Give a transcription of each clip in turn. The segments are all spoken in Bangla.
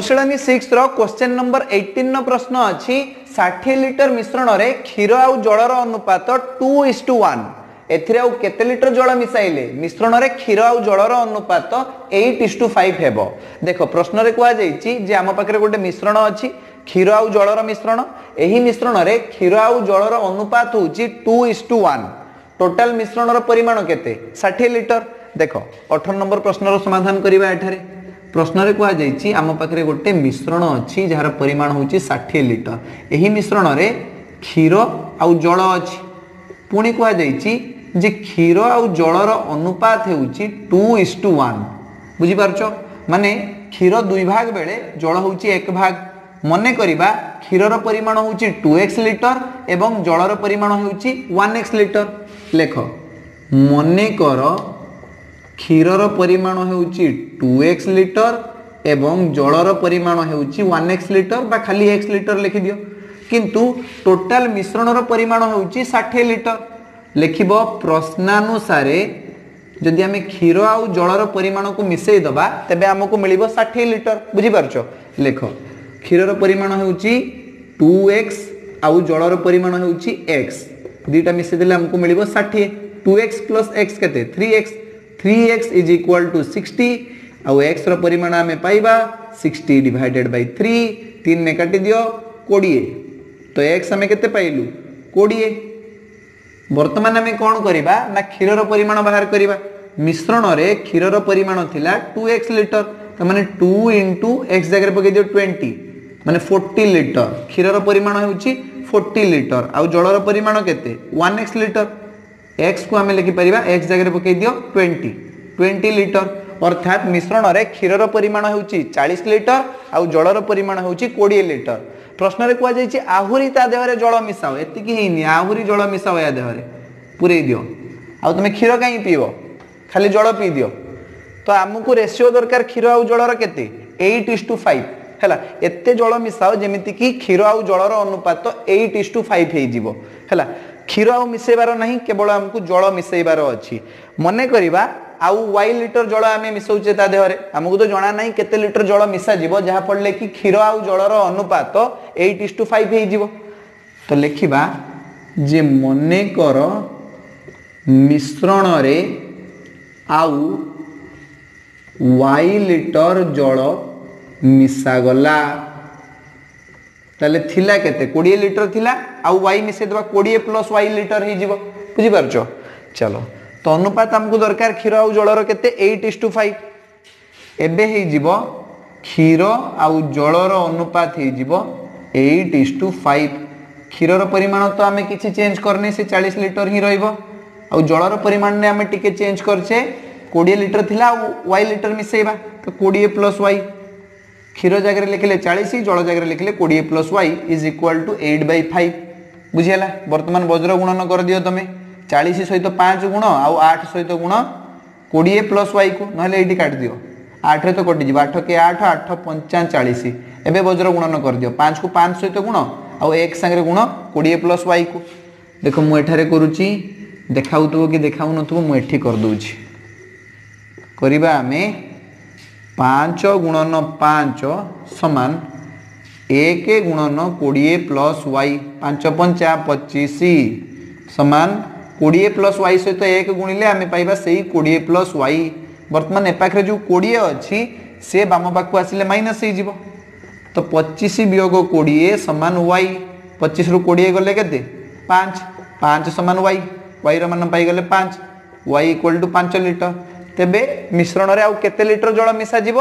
ଅନୁଶୀଳନୀ ସିକ୍ସର କ୍ୱେଶ୍ଚିନ୍ ନମ୍ବର ଏଇଟିନ୍ ର ପ୍ରଶ୍ନ ଅଛି ଷାଠିଏ ଲିଟର ମିଶ୍ରଣରେ କ୍ଷୀର ଆଉ ଜଳର ଅନୁପାତ ଟୁ ଇସ୍ ଟୁ ୱାନ୍ ଏଥିରେ ଆଉ କେତେ ଲିଟର ଜଳ ମିଶାଇଲେ ମିଶ୍ରଣରେ କ୍ଷୀର ଆଉ ଜଳର ଅନୁପାତ ଏଇଟ୍ ଇସ୍ ଟୁ ଫାଇଭ୍ ହେବ ଦେଖ ପ୍ରଶ୍ନରେ କୁହାଯାଇଛି ଯେ ଆମ ପାଖରେ ଗୋଟେ ମିଶ୍ରଣ ଅଛି କ୍ଷୀର ଆଉ ଜଳର ମିଶ୍ରଣ ଏହି ମିଶ୍ରଣରେ କ୍ଷୀର ଆଉ ଜଳର ଅନୁପାତ ହେଉଛି ଟୁ ଇସ୍ ଟୁ ୱାନ୍ ଟୋଟାଲ ମିଶ୍ରଣର ପରିମାଣ କେତେ ଷାଠିଏ ଲିଟର ଦେଖ ଅଠର ନମ୍ବର ପ୍ରଶ୍ନର ସମାଧାନ କରିବା ଏଠାରେ ପ୍ରଶ୍ନରେ କୁହାଯାଇଛି ଆମ ପାଖରେ ଗୋଟେ ମିଶ୍ରଣ ଅଛି ଯାହାର ପରିମାଣ ହେଉଛି ଷାଠିଏ ଲିଟର ଏହି ମିଶ୍ରଣରେ କ୍ଷୀର ଆଉ ଜଳ ଅଛି ପୁଣି କୁହାଯାଇଛି ଯେ କ୍ଷୀର ଆଉ ଜଳର ଅନୁପାତ ହେଉଛି ଟୁ ଇସ୍ ଟୁ ୱାନ୍ ବୁଝିପାରୁଛ ମାନେ କ୍ଷୀର ଦୁଇ ଭାଗ ବେଳେ ଜଳ ହେଉଛି ଏକ ଭାଗ ମନେ କରିବା କ୍ଷୀରର ପରିମାଣ ହେଉଛି ଟୁ ଏକ୍ସ ଲିଟର ଏବଂ ଜଳର ପରିମାଣ ହେଉଛି ୱାନ୍ ଏକ୍ସ ଲିଟର ଲେଖ ମନେକର କ୍ଷୀରର ପରିମାଣ ହେଉଛି ଟୁ ଏକ୍ସ ଲିଟର ଏବଂ ଜଳର ପରିମାଣ ହେଉଛି ୱାନ୍ ଏକ୍ସ ଲିଟର ବା ଖାଲି ଏକ୍ସ ଲିଟର ଲେଖିଦିଅ କିନ୍ତୁ ଟୋଟାଲ ମିଶ୍ରଣର ପରିମାଣ ହେଉଛି ଷାଠିଏ ଲିଟର ଲେଖିବ ପ୍ରଶ୍ନାନୁସାରେ ଯଦି ଆମେ କ୍ଷୀର ଆଉ ଜଳର ପରିମାଣକୁ ମିଶାଇ ଦେବା ତେବେ ଆମକୁ ମିଳିବ ଷାଠିଏ ଲିଟର ବୁଝିପାରୁଛ ଲେଖ କ୍ଷୀରର ପରିମାଣ ହେଉଛି ଟୁ ଏକ୍ସ ଆଉ ଜଳର ପରିମାଣ ହେଉଛି ଏକ୍ସ ଦୁଇଟା ମିଶାଇଦେଲେ ଆମକୁ ମିଳିବ ଷାଠିଏ ଟୁ ଏକ୍ସ ପ୍ଲସ୍ ଏକ୍ସ କେତେ three x three x is equal to sixty आउ एक्स परिमाण आम पाइबा सिक्सटी डिवाइडेड बै थ्री तीन ने काटि कोड़े तो एक्स आम के कोड़े बर्तमान आम कौन करवा क्षीर परिमाण बाहर करवा मिश्रण से क्षीर परिमाण था टू एक्स लिटर तो मैंने टू इंटु एक्स जगह पकड़ दियो ट्वेंटी मैंने फोर्टी लिटर क्षीर परिमाण हो फोर्टी लिटर आउ जलर परिमाण के वन एक्स लिटर एक्स को आम लिखिपर एक्स जगह पकई दि ट्वेंटी ट्वेंटी लिटर अर्थात मिश्रण से क्षीर परिमाण हो चालीस लिटर आउ जलर परिमाण हो कोड़े लिटर प्रश्न कहुई आहरी ता देहर जल मिसाओ एति आहरी जल मिसाओ या देह पुरे दि आम तुम क्षीर कहीं पीब खाली जल पी दि तो आमको रेसीो दरकार क्षीर आउ जलर के इज टू फाइव है एत जल मिसाओ जमीक क्षीर आउ जलर अनुपात एट इज टू फाइव हो କ୍ଷୀର ଆଉ ମିଶେଇବାର ନାହିଁ କେବଳ ଆମକୁ ଜଳ ମିଶେଇବାର ଅଛି ମନେ କରିବା ଆଉ ୱାଇ ଲିଟର ଜଳ ଆମେ ମିଶଉଛେ ତା ଦେହରେ ଆମକୁ ତ ଜଣା ନାହିଁ କେତେ ଲିଟର ଜଳ ମିଶାଯିବ ଯାହାଫଳରେ କି କ୍ଷୀର ଆଉ ଜଳର ଅନୁପାତ ଏଇଟ୍ ଇସ୍ ଟୁ ଫାଇଭ୍ ହେଇଯିବ ତ ଲେଖିବା ଯେ ମନେକର ମିଶ୍ରଣରେ ଆଉ ୱାଇ ଲିଟର ଜଳ ମିଶାଗଲା তাহলে থিলা কেতে 20 লিটার থিলা আউ y মিশে দেবা 20 প্লাস y লিটার হই যাব বুঝি পারছো চলো তো অনুপাত আমকু দরকার ক্ষীর আউ জলর কেতে 8:5 এবে হই যাব ক্ষীর আউ জলর অনুপাত হই যাব 8:5 ক্ষীরর পরিমাণ তো আমি কিছু চেঞ্জ করনি সে 40 লিটার হি রইব আউ জলর পরিমাণ নে আমি টিকে চেঞ্জ করছে 20 লিটার থিলা আউ y লিটার মিশাইবা তো 20 প্লাস y କ୍ଷୀର ଜାଗାରେ ଲେଖିଲେ ଚାଳିଶ ଜଳ ଜାଗାରେ ଲେଖିଲେ କୋଡ଼ିଏ plus Y is equal to eight by five ବୁଝିହେଲା ବର୍ତ୍ତମାନ ବଜ୍ର ଗୁଣନ କରିଦିଅ ତମେ ଚାଳିଶ ସହିତ ପାଞ୍ଚ ଗୁଣ ଆଉ ଆଠ ସହିତ ଗୁଣ କୋଡ଼ିଏ ପ୍ଲସ୍ ୱାଇକୁ ନହେଲେ ଏଇଠି କାଟିଦିଅ ଆଠରେ ତ କଟିଯିବ ଆଠ କେ ଆଠ ଆଠ ପଞ୍ଚାଚାଳିଶ ଏବେ ବଜ୍ର ଗୁଣନ କରିଦିଅ ପାଞ୍ଚକୁ ପାଞ୍ଚ ସହିତ ଗୁଣ ଆଉ ଏକ ସାଙ୍ଗରେ ଗୁଣ କୋଡ଼ିଏ ପ୍ଲସ୍ ୱାଇକୁ ଦେଖ ମୁଁ ଏଠାରେ କରୁଛି ଦେଖାଉଥିବ କି ଦେଖାଉନଥିବ ମୁଁ ଏଠି କରିଦେଉଛି କରିବା ଆମେ पाँच गुणन पाँच समान एक गुणन कोडिए प्लस वाइ पाँच पञ्चा पच्चिस समान कोडिए प्लस वाइ सहित एक गुणले प्लस वाइ बर्तमान एपा किडिए अझ से बाम पाखु आसि मइनस हैजा त पच्चिस वियग कोडिए समान वाइ पच्चिस रु किए गले के पाँच पाँच समान वाइ वाइ र मन पाइगे पाँच वाइ इक्वाल लिटर ତେବେ ମିଶ୍ରଣରେ ଆଉ କେତେ ଲିଟର ଜଳ ମିଶାଯିବ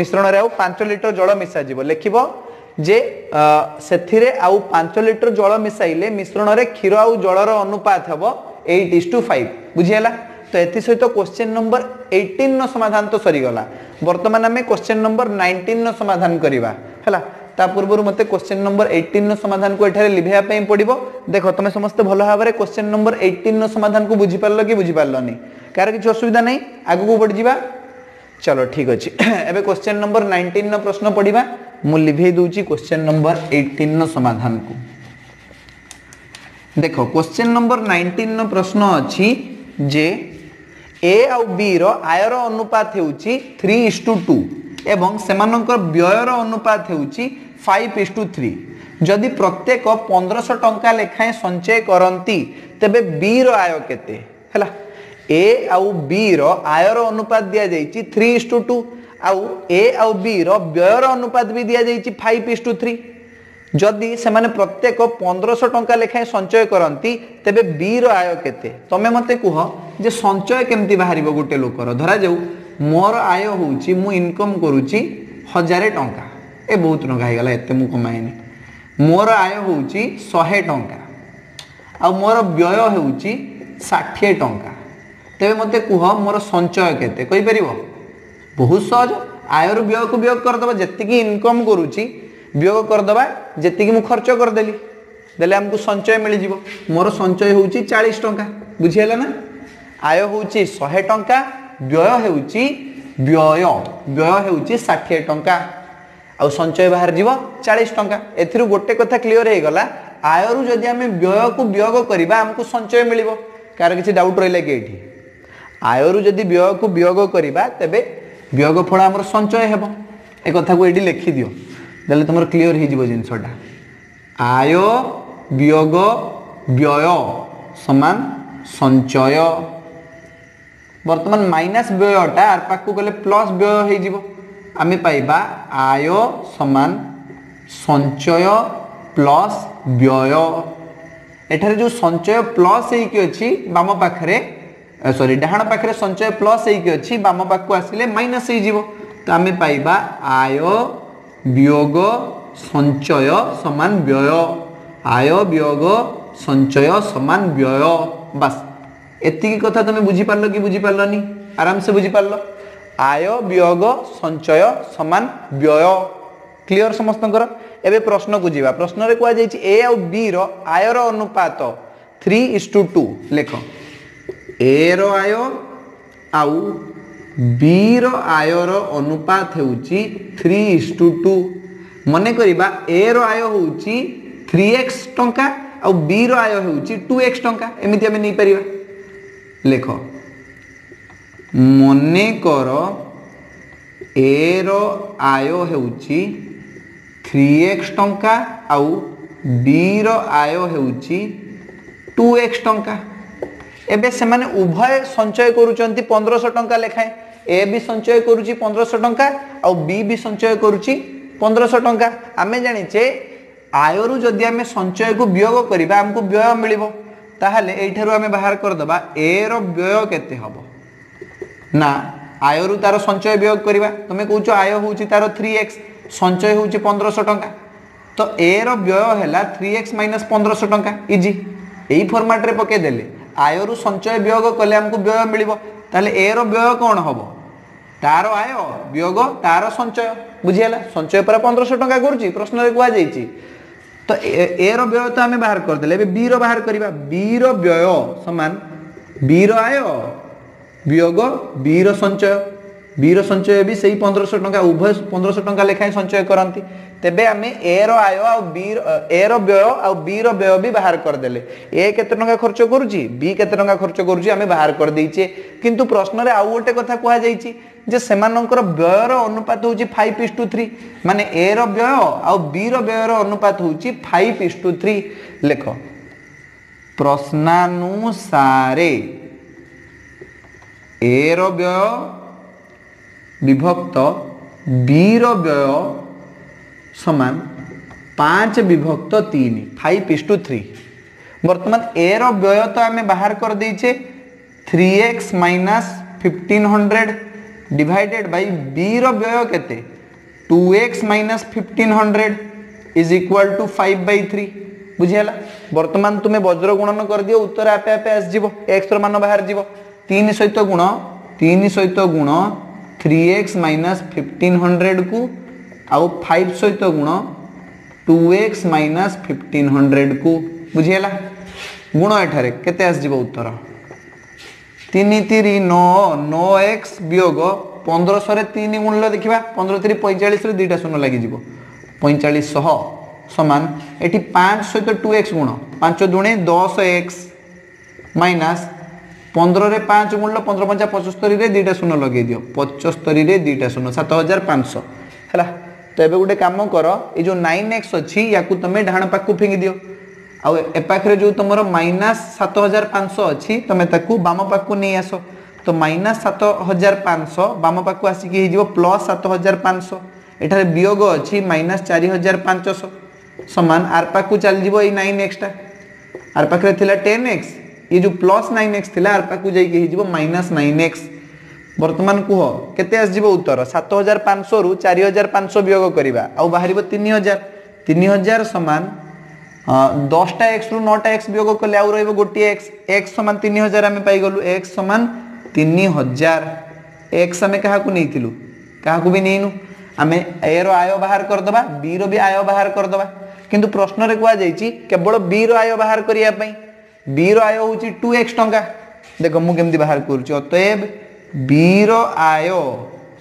ମିଶ୍ରଣରେ ଆଉ ପାଞ୍ଚ ଲିଟର ଜଳ ମିଶାଯିବ ଲେଖିବ ଯେ ସେଥିରେ ଆଉ ପାଞ୍ଚ ଲିଟର ଜଳ ମିଶାଇଲେ ମିଶ୍ରଣରେ କ୍ଷୀର ଆଉ ଜଳର ଅନୁପାତ ହେବ ଏଇଟ୍ ଇସ୍ ଟୁ ଫାଇଭ୍ ବୁଝିହେଲା ତ ଏଥିସହିତ କୋଶ୍ଚିନ୍ ନମ୍ବର ଏଇଟିନ୍ର ସମାଧାନ ତ ସରିଗଲା ବର୍ତ୍ତମାନ ଆମେ କୋଶ୍ଚିନ୍ ନମ୍ବର ନାଇଣ୍ଟିନ୍ର ସମାଧାନ କରିବା ହେଲା তা পূর্বর মতো কোশ্চেন নম্বর এইটিন সমাধান এখানে লিভাইয়া পড়ব দেখ তুমি সমস্ত ভাল ভাবে কোশ্চেন নম্বর এইটিন সমাধান বুঝিপার কি বুঝিপারনি কার কিছু অসুবিধা নাই আগুক বড়িযা চলো ঠিক অছি এবে কোশ্চেন নম্বর নাইনটিন প্রশ্ন পড়া মু লিভাই দেছি কোশ্চেন নম্বর এইটিন সমাধান কু দেখ কোশ্চেন নম্বর নাইনটিন প্রশ্ন অছি যে এ আউ বি র আয়র অনুপাত হচ্ছে থ্রি ইস টু টু ଏବଂ ସେମାନଙ୍କର ବ୍ୟୟର ଅନୁପାତ ହେଉଛି ଫାଇଭ୍ ଇସ୍ ଟୁ ଥ୍ରୀ ଯଦି ପ୍ରତ୍ୟେକ ପନ୍ଦରଶହ ଟଙ୍କା ଲେଖାଏଁ ସଞ୍ଚୟ କରନ୍ତି ତେବେ ବିର ଆୟ କେତେ ହେଲା ଏ ଆଉ ବିର ଆୟର ଅନୁପାତ ଦିଆଯାଇଛି ଥ୍ରୀ ଇସ୍ ଟୁ ଟୁ ଆଉ ଏ ଆଉ ବିର ବ୍ୟୟର ଅନୁପାତ ବି ଦିଆଯାଇଛି ଫାଇଭ୍ ଇସ୍ ଟୁ ଥ୍ରୀ ଯଦି ସେମାନେ ପ୍ରତ୍ୟେକ ପନ୍ଦରଶହ ଟଙ୍କା ଲେଖାଏଁ ସଞ୍ଚୟ କରନ୍ତି ତେବେ ବିର ଆୟ କେତେ ତମେ ମୋତେ କୁହ ଯେ ସଞ୍ଚୟ କେମିତି ବାହାରିବ ଗୋଟେ ଲୋକର ଧରାଯାଉ ମୋର ଆୟ ହେଉଛି ମୁଁ ଇନକମ୍ କରୁଛି ହଜାରେ ଟଙ୍କା ଏ ବହୁତ ଟଙ୍କା ହେଇଗଲା ଏତେ ମୁଁ କମାଏନି ମୋର ଆୟ ହେଉଛି ଶହେ ଟଙ୍କା ଆଉ ମୋର ବ୍ୟୟ ହେଉଛି ଷାଠିଏ ଟଙ୍କା ତେବେ ମୋତେ କୁହ ମୋର ସଞ୍ଚୟ କେତେ କହିପାରିବ ବହୁତ ସହଜ ଆୟରୁ ବ୍ୟୟକୁ ବ୍ୟୟ କରିଦେବା ଯେତିକି ଇନକମ୍ କରୁଛି ବିୟୋଗ କରିଦେବା ଯେତିକି ମୁଁ ଖର୍ଚ୍ଚ କରିଦେଲି ଦେଲେ ଆମକୁ ସଞ୍ଚୟ ମିଳିଯିବ ମୋର ସଞ୍ଚୟ ହେଉଛି ଚାଳିଶ ଟଙ୍କା ବୁଝିହେଲା ନା ଆୟ ହେଉଛି ଶହେ ଟଙ୍କା ବ୍ୟୟ ହେଉଛି ବ୍ୟୟ ବ୍ୟୟ ହେଉଛି ଷାଠିଏ ଟଙ୍କା ଆଉ ସଞ୍ଚୟ ବାହାରିଯିବ ଚାଳିଶ ଟଙ୍କା ଏଥିରୁ ଗୋଟେ କଥା କ୍ଲିଅର ହେଇଗଲା ଆୟରୁ ଯଦି ଆମେ ବ୍ୟୟକୁ ବ୍ୟୟ କରିବା ଆମକୁ ସଞ୍ଚୟ ମିଳିବ କାହାର କିଛି ଡାଉଟ୍ ରହିଲା କି ଏଇଠି ଆୟରୁ ଯଦି ବ୍ୟୟକୁ ବ୍ୟୟ କରିବା ତେବେ ବ୍ୟୟ ଫଳ ଆମର ସଞ୍ଚୟ ହେବ ଏ କଥାକୁ ଏଇଠି ଲେଖିଦିଅ ତାହେଲେ ତୁମର କ୍ଲିଅର ହେଇଯିବ ଜିନିଷଟା ଆୟ ବ୍ୟୟ ବ୍ୟୟ ସମାନ ସଞ୍ଚୟ बर्तमान माइनस व्ययटा आर पाक गले प्लस व्यय होमें पाइबा आय सामान संचय प्लस व्यय एटारे जो संचय प्लस है बाम पाखे सरी डाण पाखे संचय प्लस है बाम पाक आसे माइनस हो तो आम पाइबा आय वियोग संचय सामान व्यय आय वियोग संचय सामान व्यय बास ଏତିକି କଥା তুমি বুঝি পারলো কি বুঝি পারলনি আরামসে বুঝি পারলো আয় বিয়োগ সঞ্চয় সমান ব্যয় ক্লিয়র ସମସ୍ତଙ୍କର ଏବେ ପ୍ରଶ୍ନକୁ ଯିବା ପ୍ରଶ୍ନରେ କୁହାଯାଇଛି ଏ ଆଉ ବିର ଆୟର ଅନୁପାତ ଥ୍ରୀ ଇସ୍ ଟୁ ଟୁ ଲେଖ ଏର ଆୟ ଆଉ ବିର ଆୟର ଅନୁପାତ ହେଉଛି ଥ୍ରୀ ଇସ୍ ଟୁ ଟୁ ମନେ କରିବା ଏର ଆୟ ହେଉଛି ଥ୍ରୀ ଏକ୍ସ ଟଙ୍କା ଆଉ ବିର ଆୟ ହେଉଛି ଟୁ ଏକ୍ସ ଟଙ୍କା ଏମିତି ଆମେ ନେଇପାରିବା লেখ ମନେକର ଏର ଆୟ ହେଉଛି ଥ୍ରୀ ଏକ୍ସ ଟଙ୍କା ଆଉ ବିର ଆୟ ହେଉଛି ଟୁ ଏକ୍ସ ଟଙ୍କା ଏବେ ସେମାନେ ଉଭୟ ସଞ୍ଚୟ କରୁଛନ୍ତି ପନ୍ଦରଶହ ଟଙ୍କା ଲେଖାଏଁ ଏ ବି ସଞ୍ଚୟ କରୁଛି ପନ୍ଦରଶହ ଟଙ୍କା ଆଉ ବି ବି ସଞ୍ଚୟ କରୁଛି ପନ୍ଦରଶହ ଟଙ୍କା ଆମେ ଜାଣିଛେ ଆୟରୁ ଯଦି ଆମେ ସଞ୍ଚୟକୁ ବିୟୋଗ କରିବା ଆମକୁ ବ୍ୟୟ ମିଳିବ ତାହେଲେ ଏଇଠାରୁ ଆମେ ବାହାର କରିଦେବା ଏ ର ବ୍ୟୟ କେତେ ହବ ନା ଆୟରୁ ତାର ସଞ୍ଚୟ ବ୍ୟୟ କରିବା ତମେ କହୁଛ ଆୟ ହେଉଛି ତାର ଥ୍ରୀ ଏକ୍ସ ସଞ୍ଚୟ ହେଉଛି ପନ୍ଦରଶହ ଟଙ୍କା ତ ଏ ର ବ୍ୟୟ ହେଲା ଥ୍ରୀ ଏକ୍ସ ମାଇନସ୍ ପନ୍ଦରଶହ ଟଙ୍କା ଇଜି ଏଇ ଫର୍ମାଟରେ ପକେଇଦେଲେ ଆୟରୁ ସଞ୍ଚୟ ବ୍ୟୟ କଲେ ଆମକୁ ବ୍ୟୟ ମିଳିବ ତାହେଲେ ଏ ର ବ୍ୟୟ କ'ଣ ହବ ତାର ଆୟ ବ୍ୟୟ ତାର ସଞ୍ଚୟ ବୁଝିହେଲା ସଞ୍ଚୟ ପରା ପନ୍ଦରଶହ ଟଙ୍କା କରୁଛି ପ୍ରଶ୍ନରେ କୁହାଯାଇଛି ତ ଏ ଏର ବ୍ୟୟ ତ ଆମେ ବାହାର କରିଦେଲେ ଏବେ ବିର ବାହାର କରିବା ବିର ବ୍ୟୟ ସମାନ ବିର ଆୟ ବିୟୋଗ ବିର ସଞ୍ଚୟ বির সঞ্চয় বি সেই পনেরোশো টঙ্কা উভয় পনেরোশো টঙ্কা লেখায় সঞ্চয় করতে তেবে আমি এ র আয় আউ বি এ র ব্যয় আউ বি র ব্যয় বি বাহার করেদেলে এ কেতে টঙ্কা খরচ করুছি বি কেতে টঙ্কা খরচ করুছি আমি বাহার করেদেইছে কিন্তু প্রশ্নরে আউ গোটে কথা কুহযাইছি যে সেমানଙ୍କର ব্যয়ର ଅନୁପାତ ହେଉଛି ফাইভ ଇସ୍ ଟୁ ଥ୍ରୀ ମାନେ ଏର ବ୍ୟୟ ଆଉ ବିର ବ୍ୟୟର ଅନୁପାତ ହେଉଛି ଫାଇଭ ଇସ୍ ଟୁ ଥ୍ରୀ ଲେଖ ପ୍ରଶ୍ନାନୁସାରେ ଏର ବ୍ୟୟ বিভক্ত বির ব্যয় সমান পাঁচ বিভক্ত তিন ফাইভ ইস টু থ্রি বর্তমান এর ব্যয় তো আমি বাহার করে দিয়েছে three x minus fifteen hundred divided by বির ব্যয় কেতে two x minus fifteen hundred is equal to five by three বুঝিগলা বর্তমান তুমি বজ্র গুণন করেদিও উত্তর আপে আপে আসিব এক্সর মান বাহার যাব তিন সহিত গুণ তিন সহিত গুণ three x minus fifteen hundred को आउ फाइव सहित गुण two x minus fifteen hundred को बुझेगा गुण एटारे के उत्तर तीन तीन नौ नौ एक्स वियोग पंद्रह तीन गुण देखा पंद्रह तीन पैंचाश दुटा शून्य लग पैंचाश सामान ये पाँच सहित टू एक्स गुण पांच दुणे दस एक्स माइनस ପନ୍ଦରରେ ପାଞ୍ଚ ମୂଲ୍ୟ ପନ୍ଦର ପଞ୍ଚା ପଞ୍ଚସ୍ତରୀରେ ଦୁଇଟା ଶୂନ ଲଗାଇ ଦିଅ ପଞ୍ଚସ୍ତରୀରେ ଦୁଇଟା ଶୂନ ସାତ ହଜାର ପାଞ୍ଚଶହ ହେଲା ତ ଏବେ ଗୋଟେ କାମ କର ଏଇ ଯେଉଁ ନାଇନ୍ ଏକ୍ସ ଅଛି ୟାକୁ ତୁମେ ଡାହାଣ ପାଖକୁ ଫିଙ୍ଗି ଦିଅ ଆଉ ଏ ପାଖରେ ଯେଉଁ ତୁମର ମାଇନାସ୍ ସାତ ହଜାର ପାଞ୍ଚଶହ ଅଛି ତୁମେ ତାକୁ ବାମ ପାଖକୁ ନେଇ ଆସ ତ ମାଇନାସ୍ ସାତ ହଜାର ପାଞ୍ଚଶହ ବାମ ପାଖକୁ ଆସିକି ହେଇଯିବ ପ୍ଲସ୍ ସାତ ହଜାର ପାଞ୍ଚଶହ ଏଠାରେ ବିୟୋଗ ଅଛି ମାଇନାସ୍ ଚାରି ହଜାର ପାଞ୍ଚଶହ ସମାନ ଆର୍ ପାଖକୁ ଚାଲିଯିବ ଏଇ ନାଇନ୍ ଏକ୍ସଟା ଆର୍ ପାଖରେ ଥିଲା ଟେନ୍ ଏକ୍ସ ये जो प्लस नाइन एक्स था आर जाइए माइनस नाइन एक्स बर्तमान कह के आस हजार पांच रु चार हजार पाँच वियोग करवा आ तीन हजार तीन हजार सामान दसटा एक्स रु नौटा एक्स वियोग कले आ गोटे एक्स एक्स सामान तीन हजार आम पाईगलु एक्स सामान तीन हजार एक्स आम क्या नहीं क्या भी नहींनु आम ए रय बाहर करदे बी रय बाहर करदे कि प्रश्न कहु केवल बी रय बाहर करने बी रय हूँ टू एक्स टाँह देख मुझे बाहर करते आय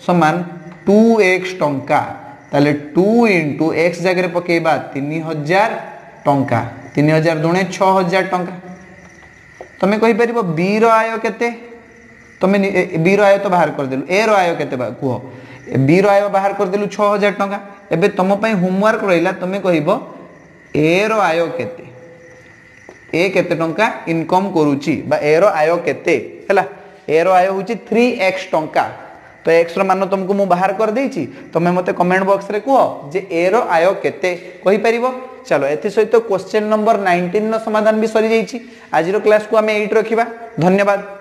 सामान टू एक्स टाँह तेल टू इंटू एक्स जगह पकेबा तीन हजार टाइम तीन हजार दुणे छ हजार टाँह तुम्हें कहींपर बी रय के तुम्हें बी रय तो बाहर करदेलु ए रय के कह बी रय बाहर करदेलु छ हजार टाँह एवं तुम्हें होमवर्क रहा तुम्हें कह ए रय के ଏ କେତେ ଟଙ୍କା ଇନକମ୍ କରୁଛି ବା ଏର ଆୟ କେତେ ହେଲା ଏର ଆୟ ହେଉଛି ଥ୍ରୀ ଏକ୍ସ ଟଙ୍କା ତ ଏକ୍ସର ମାନ ତୁମକୁ ମୁଁ ବାହାର କରିଦେଇଛି ତୁମେ ମୋତେ କମେଣ୍ଟ ବକ୍ସରେ କୁହ ଯେ ଏର ଆୟ କେତେ କହିପାରିବ ଚାଲ ଏଥିସହିତ କ୍ୱେଶ୍ଚେନ୍ ନମ୍ବର ନାଇଣ୍ଟିନ୍ର ସମାଧାନ ବି ସରିଯାଇଛି ଆଜିର କ୍ଲାସ୍କୁ ଆମେ ଏଇଠି ରଖିବା ଧନ୍ୟବାଦ